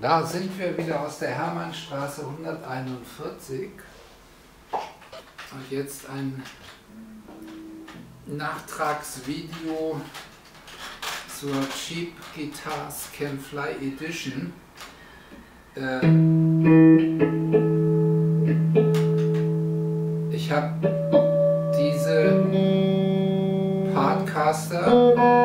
Da sind wir wieder aus der Hermannstraße 141 und jetzt ein Nachtragsvideo zur Cheap Guitars Can Fly Edition. Äh, ich habe diese Partcaster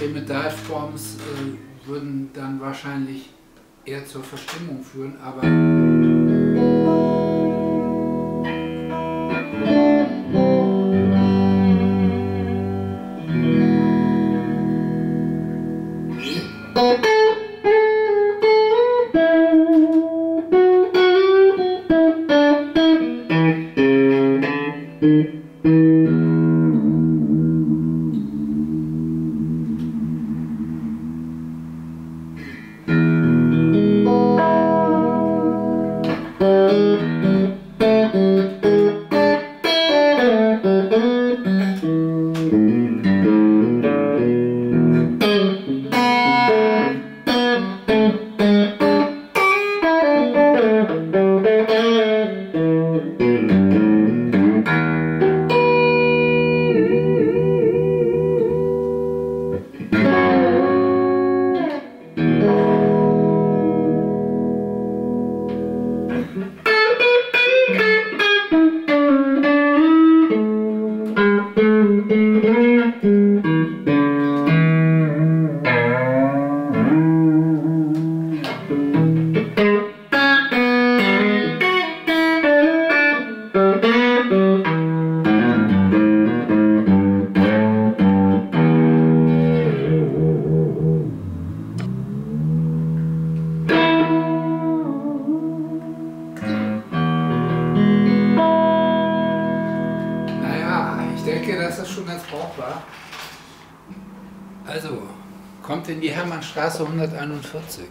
extreme Dive-Bombs äh, würden dann wahrscheinlich eher zur Verstimmung führen, aber naja, Mm-hmm. Ich denke, das ist schon ganz brauchbar. Also, kommt in die Hermannstraße 141.